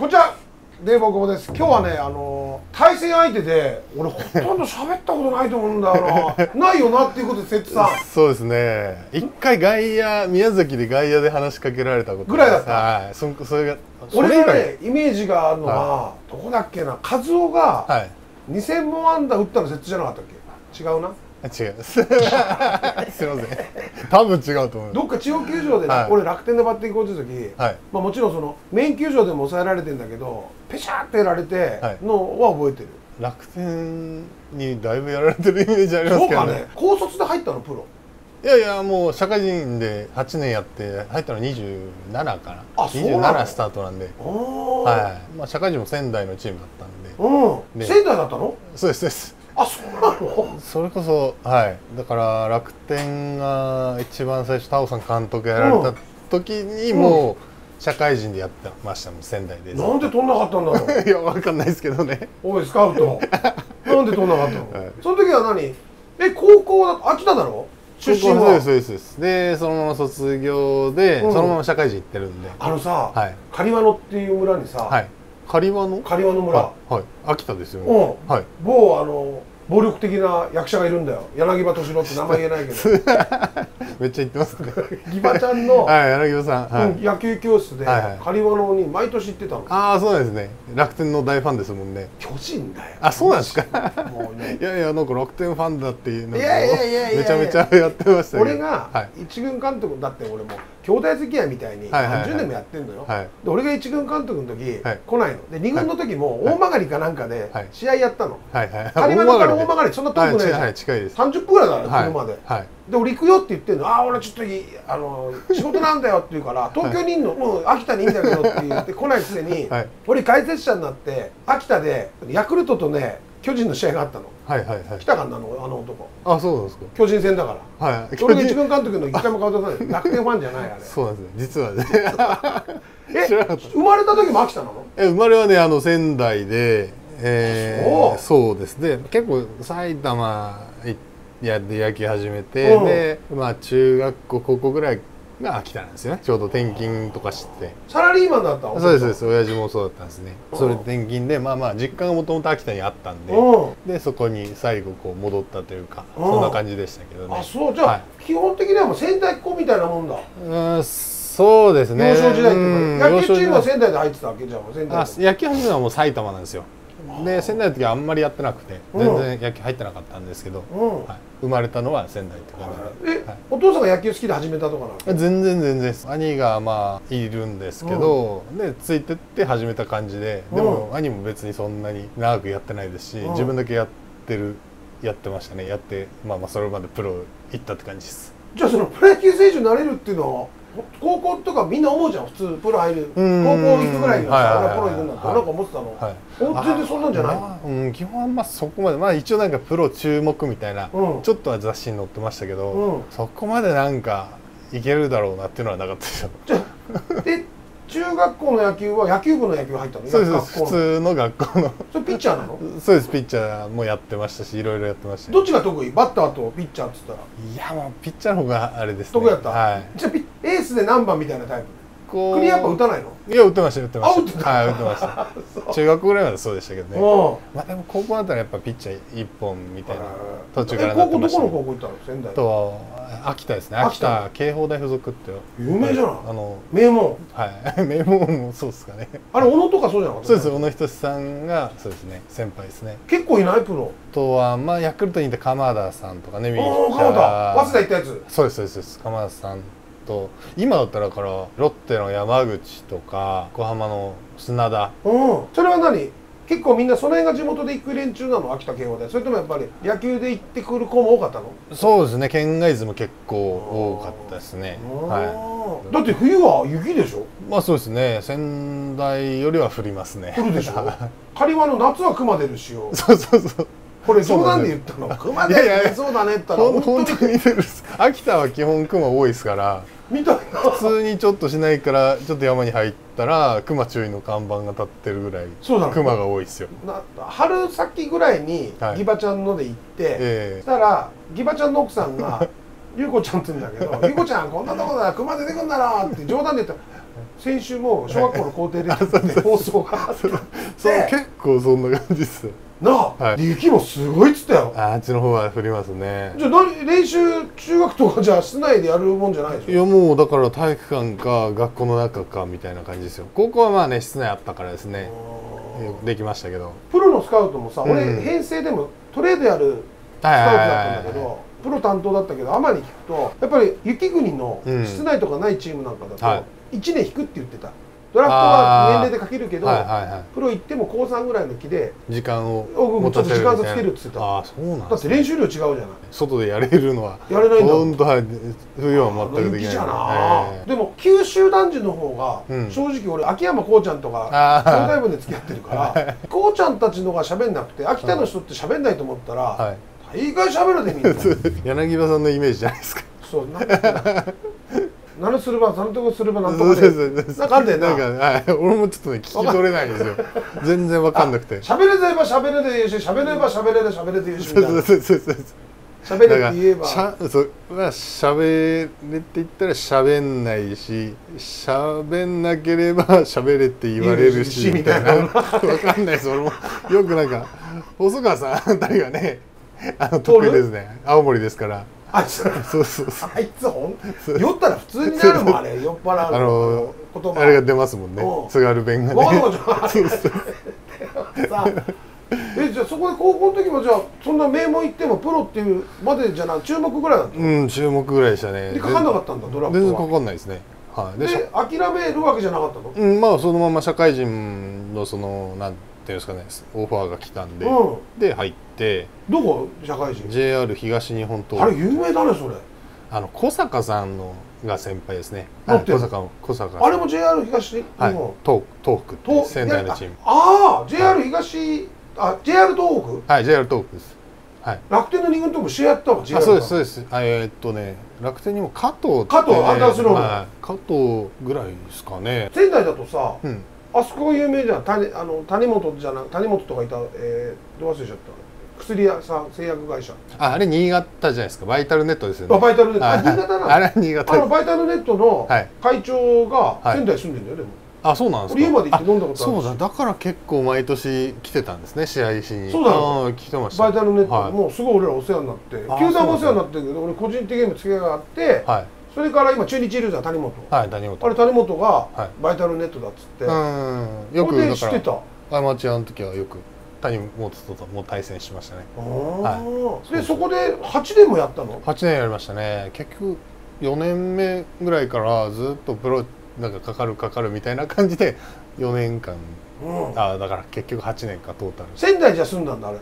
こちはデーボー久保です。今日はねあのー対戦相手で俺ほとんど喋ったことないと思うんだよな。ないよなっていうことで瀬戸さん。そうですね。一回外野宮崎で外野で話しかけられたことぐらいだった。はい。そそれが俺ねイメージがあるのは、どこだっけな。和夫がはい。2000本安打打ったの瀬戸じゃなかったっけ？違うな。あ違いますすいません。多分違うと思いまどっか地方球場でね、はい。俺楽天でバッティングコーチの時、はい。まあ、もちろんそのメイン球場でも抑えられてんだけどペシャーってやられてはい。のは覚えてる、す楽天にだいぶやられてるイメージありますけどね。そうかね。高卒で入ったの？プロ。いやいやもう社会人で8年やって入ったの27かな。あそうなの？27スタートなんで。はい。まあ社会人も仙台のチームだったんで。うん、ね仙台だったの？そうですそうですあそうなの？それこそはい。だから楽天が一番最初タオさん監督やられた時にもう社会人でやってましたもん仙台で。なんで取んなかったんだろう？いやわかんないですけどね。おいスカウト。なんで取んなかったの、はい。その時は何？え高校だ秋田だろ？出身は？そうですそうですです。でそのまま卒業で、うん。そのまま社会人行ってるんで。あのさ、はい。狩輪野っていう村にさ、はい。狩場の狩輪野村、はい、はい、秋田ですよね。うん。はい。某あの暴力的な役者がいるんだよ。柳葉敏郎って名前言えないけど。めっちゃ言ってますね。ギバちゃんの、はい柳生さん。はい、うん野球教室で狩輪野に毎年行ってたの。ああそうですね。楽天の大ファンですもんね。巨人だよ。あそうなんですか？もうね。いやいやなんか楽天ファンだっていうのいやいやめちゃめちゃやってましたけど。俺がはい。一軍監督だって俺も兄弟付き合いみたいにはいはいはい。何十年もやってんのよ、はい。で俺が一軍監督の時、はい。来ないの。で二軍の時も大曲かなんかではい。試合やったの、はいはい。から大大曲そんな遠くないじゃん、はい、はい近いです。30分ぐらいだからはい。車で、はい。で俺行くよって言ってんの「ああ俺ちょっといいあの仕事なんだよ」って言うから「東京にいんの、もう秋田にいいんだけど」って言って 来ないくせに、はい。俺解説者になって秋田でヤクルトとね巨人の試合があったのはいはいはい。来たかんなあの？あの男。あそうなんですか。巨人戦だから。はい。俺が一軍監督の一回も顔出さない。楽天ファンじゃないあれ。そうなんですね実はね。え生まれた時も秋田なの？え生まれはねあの仙台で、えーあそうですね。結構埼玉いやで野球始めて、うん。でまあ中学校高校ぐらいが秋田なんですよね。ちょうど転勤とかして。サラリーマンだった？のそうですそうです。親父もそうだったんですね。うん。それで転勤でまあまあ実家がもともと秋田にあったんでうん。でそこに最後こう戻ったというかうん。そんな感じでしたけどね。あそう。じゃあ、はい。基本的にはもう仙台っ子みたいなもんだ。うんそうですね。幼少時代っていうか。うん野球チームは仙台で入ってたわけ？じゃん仙台。野球始めたのはもう埼玉なんですよで仙台の時はあんまりやってなくてうん。全然野球入ってなかったんですけど、うん。はい、生まれたのは仙台って感じで、え、はい。お父さんが野球好きで始めたとかなの全然全然兄がまあいるんですけど、でついてって始めた感じででも、兄も別にそんなに長くやってないですし、うん。自分だけやってるやってましたね。やってまあまあそれまでプロ行ったって感じです。じゃあそのプロ野球選手になれるっていうのは高校とかみんな思うじゃん普通プロ入る高校ん行くぐらいにはさはいはいはい俺はプロ行くんだってはい。なんか思ってたの、はい。お全然そんなんじゃない？まあうん、基本はまあそこまで。まあ一応なんかプロ注目みたいな、うん。ちょっとは雑誌に載ってましたけど、うん。そこまでなんかいけるだろうなっていうのはなかったですよ 中学校の野球は野球部の野球入ったの？そうです。普通の学校の。それピッチャーなの？そうです。ピッチャーもやってましたしいろいろやってましたどっちが得意？バッターとピッチャーっつったら。いやもうピッチャーの方があれですね。得意だった、はい。じゃあピエースで何番みたいなタイプ？こう。クリアッパ打たないの？いや打ってました打ってました。はい打ってました。中学校ぐらいまでそうでしたけどね。う。んまあでも高校だったらやっぱピッチャー一本みたいな途中からえ高校どなってましたね。この高校行ったの？仙台。あとは秋田ですね。秋秋田。田慶法大附属って有名じゃない。あの名門。はい。名門もそうですかね。あれ小野とかそうじゃなかったそうです。小野仁さんがそうですね。先輩ですね。結構いないプロ。あとはまあヤクルトにいた鎌田さんとかね右ピおおッチ鎌田早稲田行ったやつ。そうですそうですそうです。鎌田さんと今だったらだからロッテの山口とか横浜の砂田。うん。それは何？結構みんなその辺が地元で行く連中なの？秋田慶応でそれともやっぱり野球で行ってくる子も多かったの？そうですね。県外図も結構多かったですね。ははい。だって冬は雪でしょ？いまあそうですね。仙台よりは降りますね。降るでしょ？狩輪の夏は熊出るしよ。そうそうそう。これ冗談で言ったの？熊出るそうだねって言ったら本当に秋田は基本熊多いですからみたいな普通にちょっとしないからちょっと山に入ったら熊注意の看板が立ってるぐらいそうなの。熊が多いですよ。な春先ぐらいにはい。ギバちゃんので行って、えそしたらギバちゃんの奥さんが「ゆうこちゃん」って言うんだけど「ゆうこちゃんこんなとこだよ熊出てくんだろ」って冗談で言ったら「先週も小学校の校庭で 放送があって そうで結構そんな感じですなあ、はい。で雪もすごいっつったよ。ああっちの方は降りますね。じゃあ何練習中学とかじゃあ室内でやるもんじゃないでしょ？いやもうだから体育館か学校の中かみたいな感じですよ。高校はまあね室内あったからですね。できましたけど。プロのスカウトもさ、うん。俺編成でもトレードやるスカウトだったんだけど、プロ担当だったけどアマに聞くとやっぱり雪国のうん。室内とかないチームなんかだと、はい1年引くって言ってた。ドラフトは年齢でかけるけど、はいはいはプロ行っても高3ぐらいの期でい時間を僕もちょっと時間差つけるみって言ってた。ああそうなんね。って練習量違うじゃない。外でやれるのは。やれないんだ本当はい冬は全くできない。じゃな、ええ。でも九州男児の方が、うん。正直俺秋山こうちゃんとかあー。東海部で付き合ってるから こうちゃんたちのが喋んなくて秋田の人って喋んないと思ったら、はい。大概喋るでみんな。柳葉さんのイメージじゃないですか。そうなんだっけな何するばそのとこするばなんとかで。なんかあんだよな。なんかはい俺もちょっとね聞き取れないんですよ。全然わかんなくて。喋れれば喋れで言うし喋れば喋れで喋れで言うしみそうたいなそうそうそう喋れって言えば。しゃそうまあ喋れって言ったら喋んないし喋んなければ喋れって言われるししみたいな。みわかんないです俺も。よくなんか細川さんあたりがねあの得意ですね。青森ですからあいつそうそうそう。あいつほん酔ったら普通になるもんあれ。酔っ払うあの言葉あれが出ますもんね。うん。津軽弁がね。そうそう。さえじゃあそこで高校の時もじゃあそんな名門行ってもプロっていうまでじゃな注目ぐらいだったの？うん注目ぐらいでしたね。でかかんなかったんだドラフ全然かかんないですね。はい。で諦めるわけじゃなかったの？うん、まあそのまま社会人のそのなんていうんですかねオファーが来たんで、うで入ってどこ？社会人。JR 東日本とあれ有名だねそれ。あの小坂さんのが先輩ですね。小坂小坂あれも JR 東日はい本東東北仙台のチーム。ああ JR 東あ JR 東北？はい JR 東北です。はい。楽天の2軍とも試合やったわあそうですそうです。あえーっとね楽天にも加藤って加藤アンダースローの。はい、加藤ぐらいですかね。仙台だとさうんあそこ有名じゃん。谷あの谷本じゃな谷本とかいたえー、どう忘れちゃった薬屋さん製薬会社。ああれ新潟じゃないですか？バイタルネットですよね。あバイタルネット。あはい。新潟なの？あれは新潟。あのバイタルネットのはい。会長がはい。仙台住んでんだよでも。あそうなんですか？俺家まで行って飲んだことあるそうだ。だから結構毎年来てたんですね試合しに。そうだ来てました。バイタルネット、はい。もうすごい俺らお世話になって。あ球団もお世話になってるけど俺個人的にも付き合いがあって、はいそれから今中日いるじゃん谷本、はい谷本。あれ谷本がはい。バイタルネットだっつって、うん。よくだか知ってた？らアマチュアの時はよく谷本とも対戦しましたね。はい。でそこで8年もやったの？8年やりましたね。結局4年目ぐらいからずっとプロなんかかかるかかるみたいな感じで4年間うん。あだから結局8年かトータル仙台じゃ住んだんだあれ。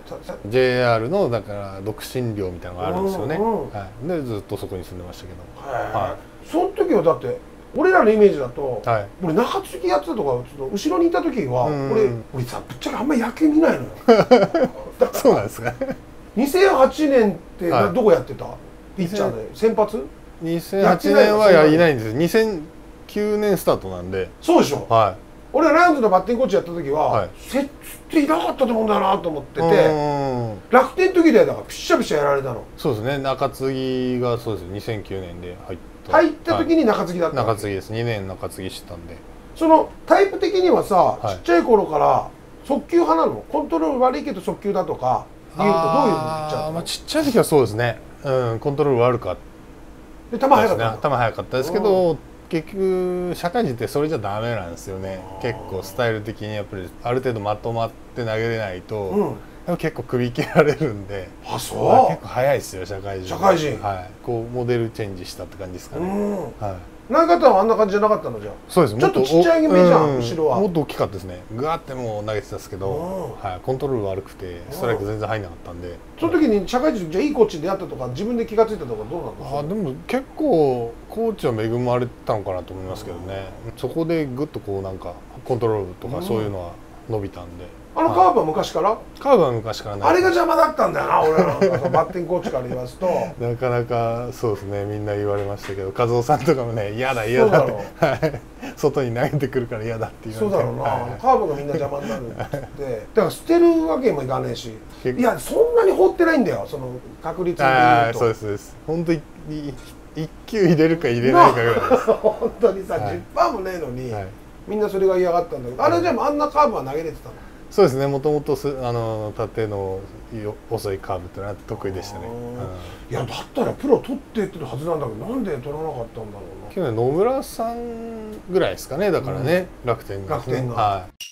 JR のだから独身寮みたいなのがあるんですよね、うんうんはい、でずっとそこに住んでましたけど。はその時はだって俺らのイメージだと、はい。俺中継ぎやってたとかちょっと後ろにいた時は、うん俺俺さぶっちゃけあんまり野球見ないのよ。だからそうなんですか。2008年ってどこやってた？ピッチャーで。先発？2008年はやいないんです。2009年スタートなんで。そうでしょ。は俺はライオンズのバッティングコーチやった時は、はい。接っていなかったと思うんだよなと思っていてうん楽天の時でだからピッシャピシャやられたの。そうですね。中継ぎがそうです2009年で入った。入った時に、に中継ぎだったの、中継ぎです。2年中継ぎしてたんで。そのタイプ的にはさ、はい。ちっちゃい頃から速球派なの？コントロール悪いけど速球だとか言うとどういうピッチャーあーなの？まあちっちゃい時はそうですね。うんコントロール悪かっで球た。ですね速かったの？頭速かったですけど結局社会人ってそれじゃダメなんですよね。結構スタイル的にやっぱりある程度まとまって投げれないと、うん。結構首切られるんであそまあ結構早いですよ社会人。社会人。はい。こうモデルチェンジしたって感じですかうね、うん。はい投げ方はあんな感じじゃなかったの？じゃあ。そうです。ちょっともちっちゃいめじゃんう後ろは。もっと大きかったですね。グワーってもう投げてたんですけど、うん。はい、コントロール悪くてストライク全然入んなかったんで。その時に社会人じゃあいいコーチに出会ったとか自分で気が付いたとかどうなのあでも結構コーチは恵まれたのかなと思いますけどね。そこでぐっとこうなんかコントロールとかそういうのは伸びたんで、あのカーブは昔から？カーブは昔からあれが邪魔だったんだよな俺ら。の バッティングコーチから言わすと。なかなかそうですねみんな言われましたけど和夫さんとかもね嫌だ嫌だって。外に投げてくるから嫌だって言われて。そうだろうな、はい。カーブがみんな邪魔になるって言って。だから捨てるわけにもいかねえし。いやそんなに放ってないんだよその確率で言うと。そうですそうです。本当にい1球入れるか入れないかぐらいです。本当にさ、はい。10%もねえのに、はい。みんなそれが嫌がったんだけど。あれじゃああんなカーブは投げれてたの？そうですね。もともとすあの縦のよ遅いカーブってのは得意でしたね、うん。いやだったらプロ取ってってるはずなんだけどなんで取らなかったんだろうな。去年野村さんぐらいですかね。だからね、楽天が。楽天が。はい